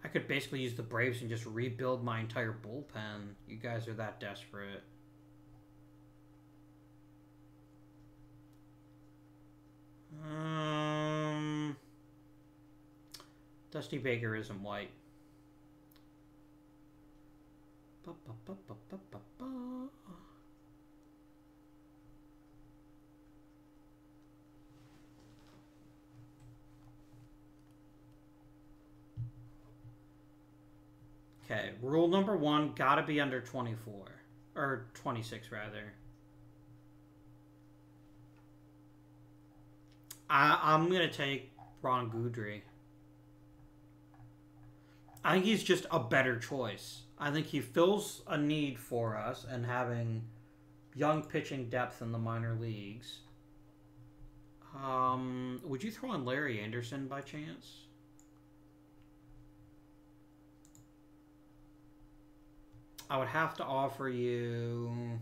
I could basically use the Braves and just rebuild my entire bullpen. You guys are that desperate. Um, Dusty Baker isn't white. Okay, rule number one, gotta be under 24. Or 26, rather. I, I'm gonna take Ron Guidry. I think he's just a better choice. I think he fills a need for us and having young pitching depth in the minor leagues. Um, would you throw in Larry Andersen by chance? I would have to offer you.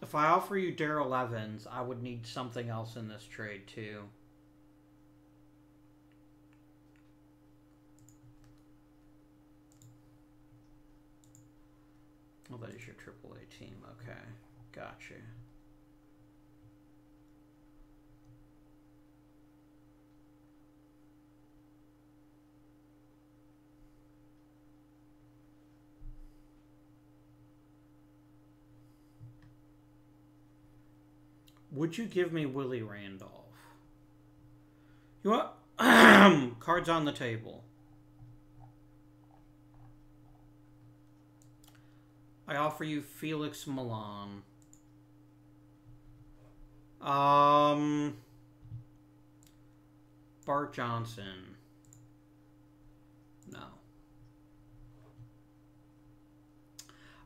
If I offer you Darrell Evans, I would need something else in this trade too. Oh, that is your AAA team. Okay, gotcha. Would you give me Willie Randolph? You want cards on the table. I offer you Felix Millan. Um, Bart Johnson. No.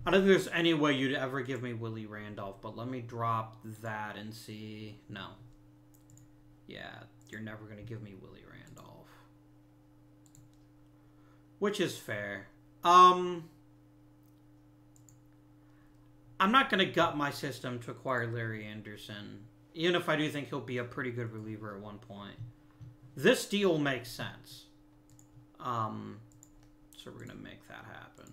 I don't think there's any way you'd ever give me Willie Randolph, but let me drop that and see. No. Yeah, you're never going to give me Willie Randolph. Which is fair. Um, I'm not going to gut my system to acquire Larry Andersen, even if I do think he'll be a pretty good reliever at one point. This deal makes sense. Um, so we're going to make that happen.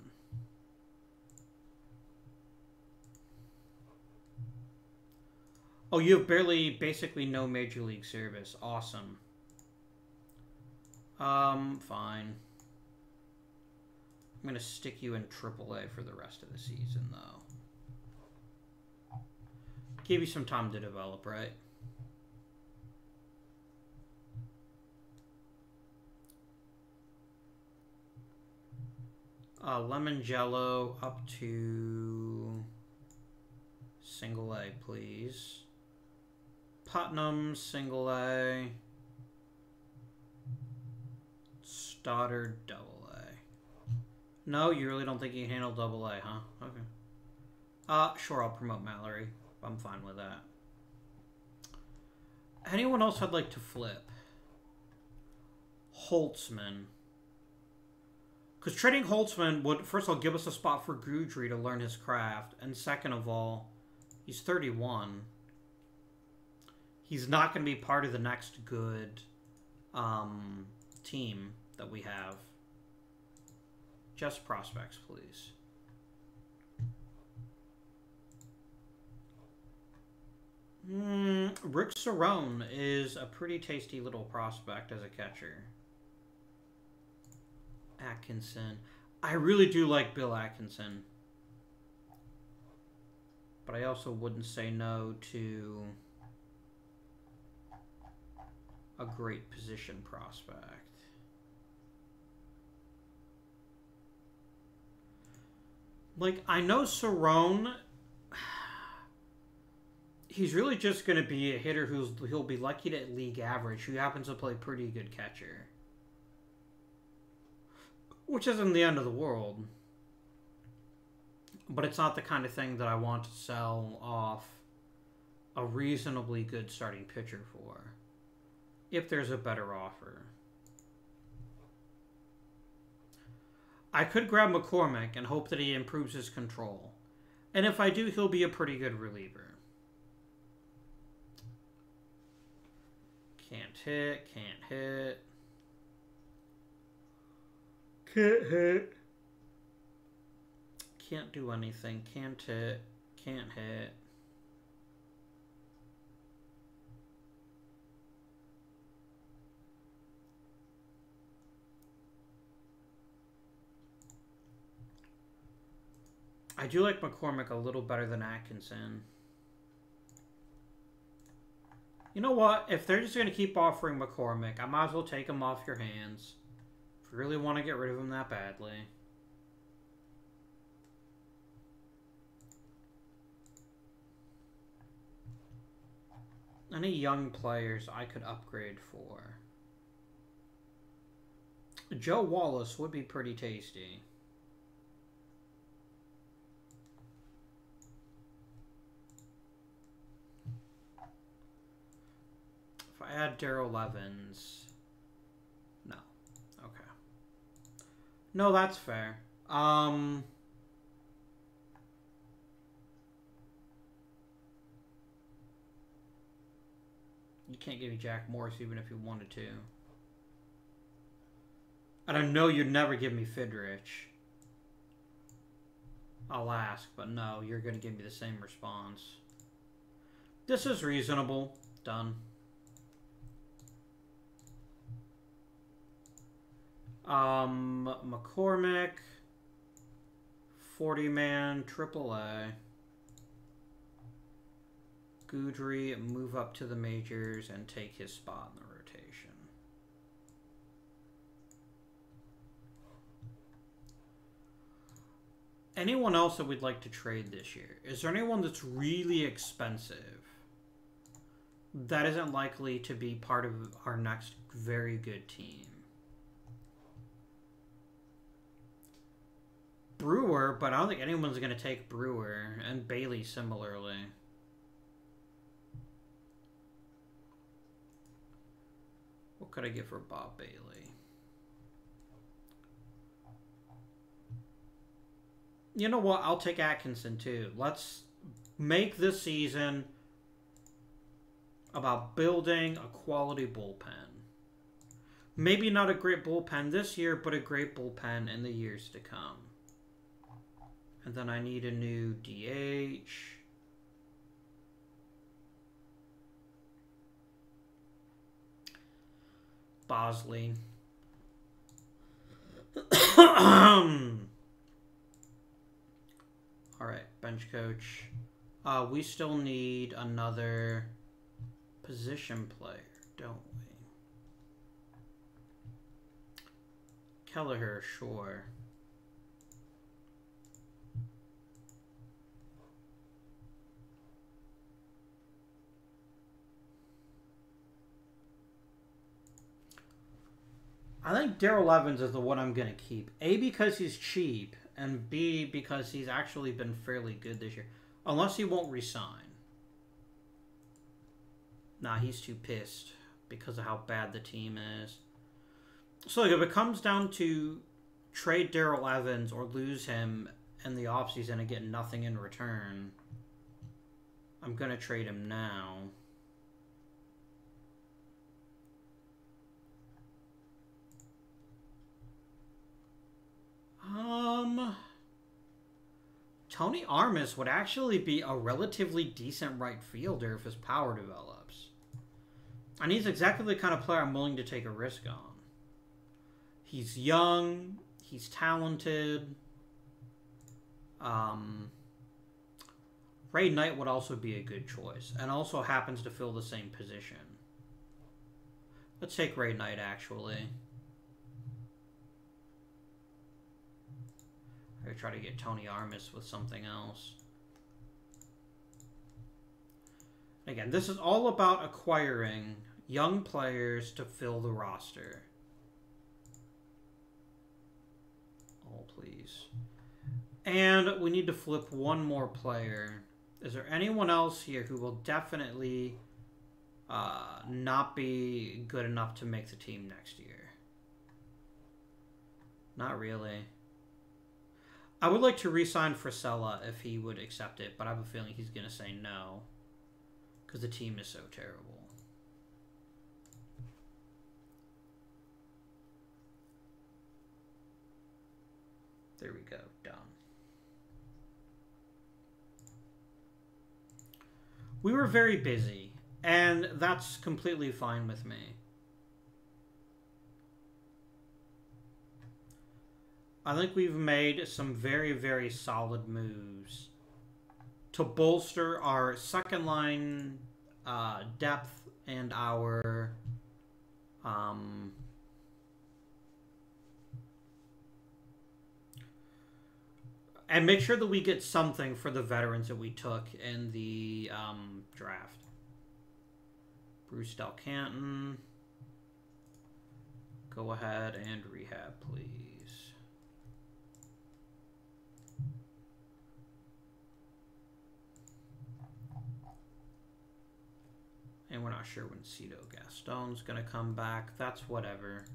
Oh, you have barely, basically no major league service. Awesome. Um, fine. I'm going to stick you in AAA for the rest of the season, though. Give you some time to develop, right? Uh, Lemongello up to single A, please. Putnam, single A. Stoddard, double A. No, you really don't think you can handle double A, huh? Okay. Uh, sure, I'll promote Mallory. I'm fine with that. Anyone else I'd like to flip? Holtzman. Because trading Holtzman would, first of all, give us a spot for Guidry to learn his craft. And second of all, he's 31 he's not going to be part of the next good um, team that we have. Just prospects, please. Mm, Rick Cerone is a pretty tasty little prospect as a catcher. Atkinson. I really do like Bill Atkinson. But I also wouldn't say no to a great position prospect. Like, I know Cerone, he's really just going to be a hitter who's he'll be lucky to league average, who happens to play pretty good catcher. Which isn't the end of the world. But it's not the kind of thing that I want to sell off a reasonably good starting pitcher for if there's a better offer. I could grab McCormick and hope that he improves his control. And if I do, he'll be a pretty good reliever. Can't hit, can't hit. Can't hit. Can't do anything, can't hit, can't hit. I do like McCormick a little better than Atkinson. You know what? If they're just going to keep offering McCormick, I might as well take him off your hands. If you really want to get rid of him that badly. Any young players I could upgrade for? Joe Wallace would be pretty tasty. I add Darrell Evans. No. Okay. No, that's fair. Um. You can't give me Jack Morris even if you wanted to. And I know you'd never give me Fidrych. I'll ask, but no, you're going to give me the same response. This is reasonable. Done. Um, McCormick, 40 man, AAA. Guidry move up to the majors and take his spot in the rotation. Anyone else that we'd like to trade this year? Is there anyone that's really expensive that isn't likely to be part of our next very good team? Brewer, but I don't think anyone's going to take Brewer, and Bailey similarly. What could I get for Bob Bailey? You know what? I'll take Atkinson too. Let's make this season about building a quality bullpen. Maybe not a great bullpen this year, but a great bullpen in the years to come. And then I need a new DH. Bosley. Alright, bench coach. Uh, we still need another position player, don't we? Kelleher, sure. I think Darrell Evans is the one I'm going to keep. A, because he's cheap, and B, because he's actually been fairly good this year. Unless he won't resign. Nah, he's too pissed because of how bad the team is. So if it comes down to trade Darrell Evans or lose him in the offseason and get nothing in return, I'm going to trade him now. Um, Tony Armas would actually be a relatively decent right fielder if his power develops. And he's exactly the kind of player I'm willing to take a risk on. He's young, he's talented. Um, Ray Knight would also be a good choice, and also happens to fill the same position. Let's take Ray Knight, actually. I try to get Tony Armas with something else. Again, this is all about acquiring young players to fill the roster. Oh, please. And we need to flip one more player. Is there anyone else here who will definitely uh, not be good enough to make the team next year? Not really. I would like to re-sign Frisella if he would accept it, but I have a feeling he's going to say no because the team is so terrible. There we go. Done. We were very busy, and that's completely fine with me. I think we've made some very, very solid moves to bolster our second line uh, depth and our um, and make sure that we get something for the veterans that we took in the um, draft. Bruce Dal Canton. Go ahead and rehab, please. And we're not sure when Cito Gaston's going to come back. That's whatever.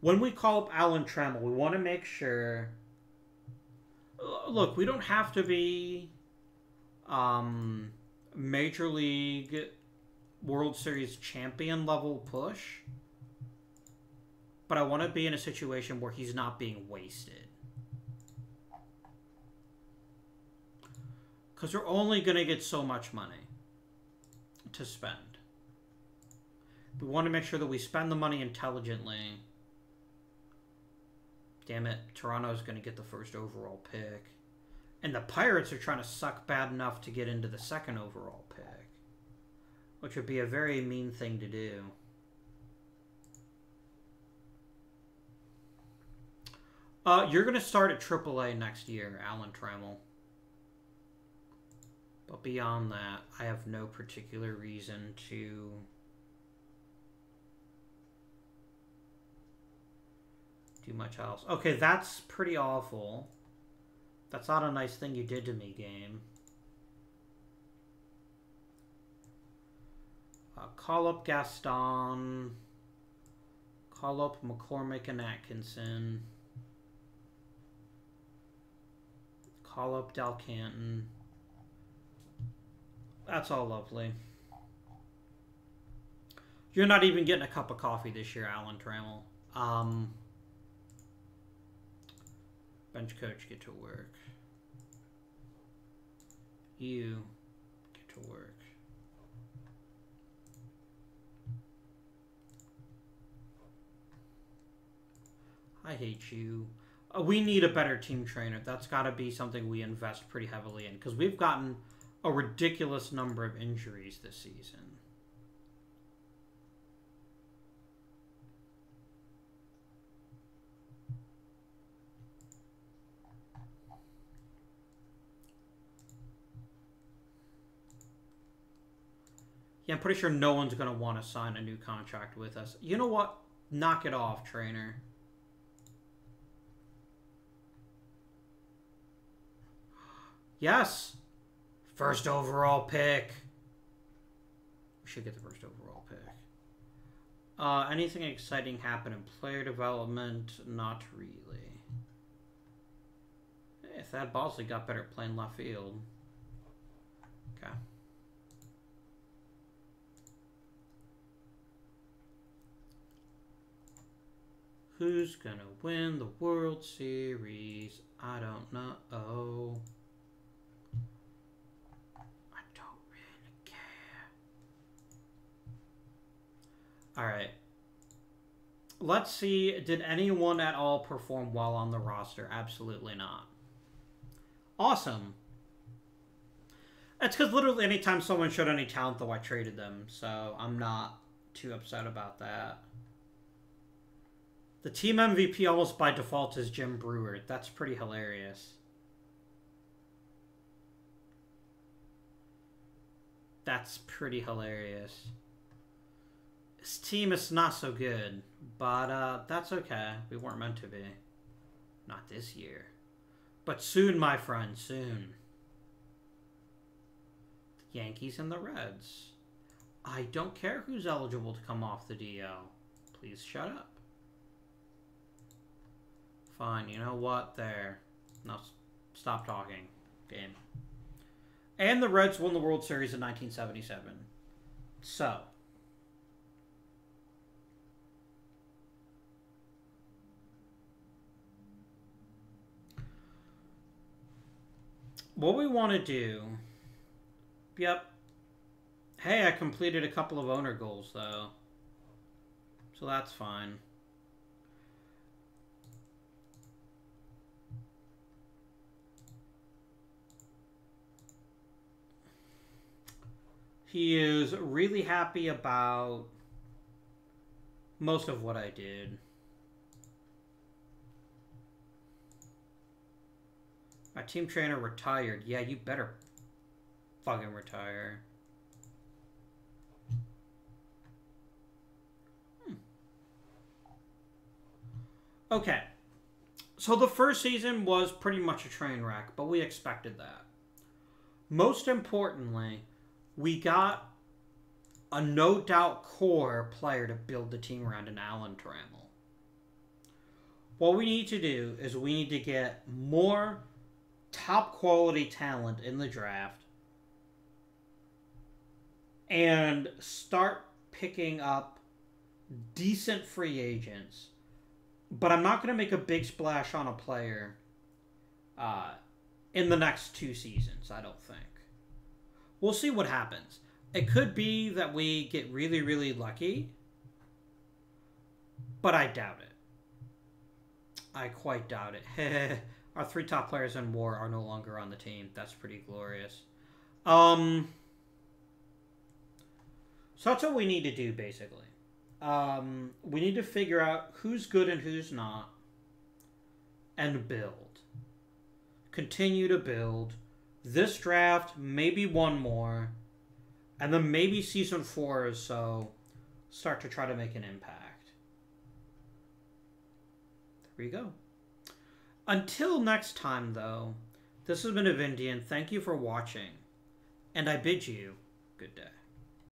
When we call up Alan Trammell, we want to make sure. Look, we don't have to be um, Major League World Series champion level push. But I want to be in a situation where he's not being wasted. Because we're only going to get so much money to spend. We want to make sure that we spend the money intelligently. Damn it, Toronto's going to get the first overall pick. And the Pirates are trying to suck bad enough to get into the second overall pick. Which would be a very mean thing to do. Uh, you're going to start at AAA next year, Alan Trammell. But beyond that, I have no particular reason to do much else. Okay, that's pretty awful. That's not a nice thing you did to me, game. Uh, call up Gaston. Call up McCormick and Atkinson. Call up Dal Canton. That's all lovely. You're not even getting a cup of coffee this year, Alan Trammell. Um, bench coach, get to work. You get to work. I hate you. Uh, we need a better team trainer. That's got to be something we invest pretty heavily in because we've gotten a ridiculous number of injuries this season. Yeah, I'm pretty sure no one's going to want to sign a new contract with us. You know what? Knock it off, trainer. Yes. First overall pick. We should get the first overall pick. Uh, anything exciting happen in player development? Not really. If that Bosley got better at playing left field. Okay. Who's gonna win the World Series? I don't know. All right. Let's see. Did anyone at all perform well on the roster? Absolutely not. Awesome. It's because literally anytime someone showed any talent, though, I traded them. So I'm not too upset about that. The team MVP almost by default is Jim Brewer. That's pretty hilarious. That's pretty hilarious. This team is not so good, but uh, that's okay. We weren't meant to be. Not this year. But soon, my friend, soon. The Yankees and the Reds. I don't care who's eligible to come off the DL. Please shut up. Fine, you know what? There. Now stop talking. Game. And the Reds won the World Series in 1977. So, what we want to do. Yep. Hey, I completed a couple of owner goals though. So that's fine. He is really happy about most of what I did. My team trainer retired. Yeah, you better fucking retire. Hmm. Okay. So the first season was pretty much a train wreck, but we expected that. Most importantly, we got a no doubt core player to build the team around in Alan Trammell. What we need to do is we need to get more top quality talent in the draft and start picking up decent free agents. But I'm not going to make a big splash on a player uh, in the next two seasons, I don't think. We'll see what happens. It could be that we get really, really lucky, but I doubt it. I quite doubt it. Our three top players in WAR are no longer on the team. That's pretty glorious. Um, so that's what we need to do, basically. Um, we need to figure out who's good and who's not, and build. Continue to build. This draft, maybe one more, and then maybe season four or so, start to try to make an impact. There we go. Until next time, though, this has been Avindian. Thank you for watching, and I bid you good day.